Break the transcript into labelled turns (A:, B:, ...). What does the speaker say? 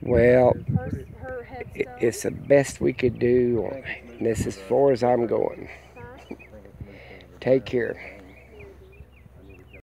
A: Well, it's the best we could do. And this is as far as I'm going. Take care.